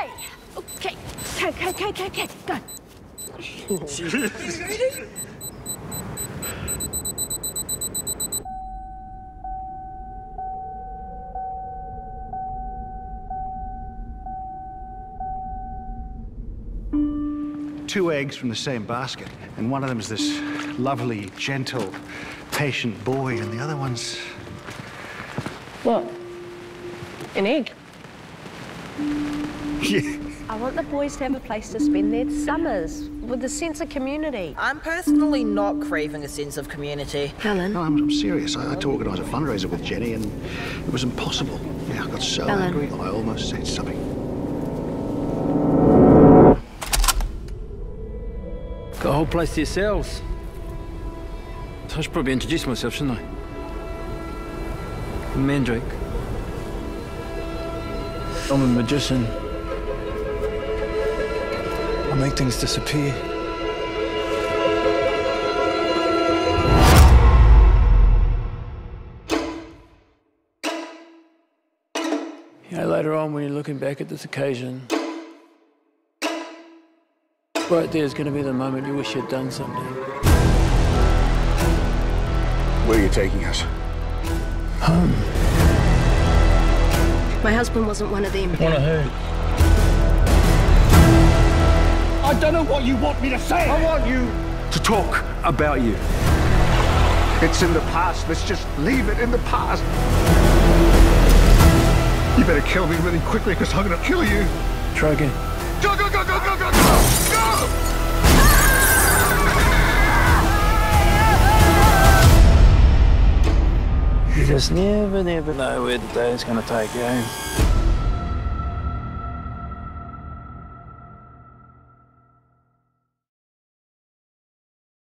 Okay. Okay. Okay, okay, okay, okay. Go. Two eggs from the same basket, and one of them is this lovely, gentle, patient boy, and the other one's. What? An egg. Yeah. I want the boys to have a place to spend their summers with a sense of community. I'm personally not craving a sense of community. Helen. No, I'm, I'm serious. I, I had to organise a fundraiser with Jenny, and it was impossible. Yeah, I got so Ellen. angry, I almost said something. Got a whole place to yourselves. I should probably introduce myself, shouldn't I? I'm Mandrake. I'm a magician. I make things disappear. You know, later on, when you're looking back at this occasion, right there is going to be the moment you wish you'd done something. Where are you taking us? My husband wasn't one of them. One of who? I don't know what you want me to say. I want you to talk about you. It's in the past. Let's just leave it in the past. You better kill me really quickly, because I'm gonna kill you. Try again. Go, go, go, go! You just never, never know where the day is going to take you.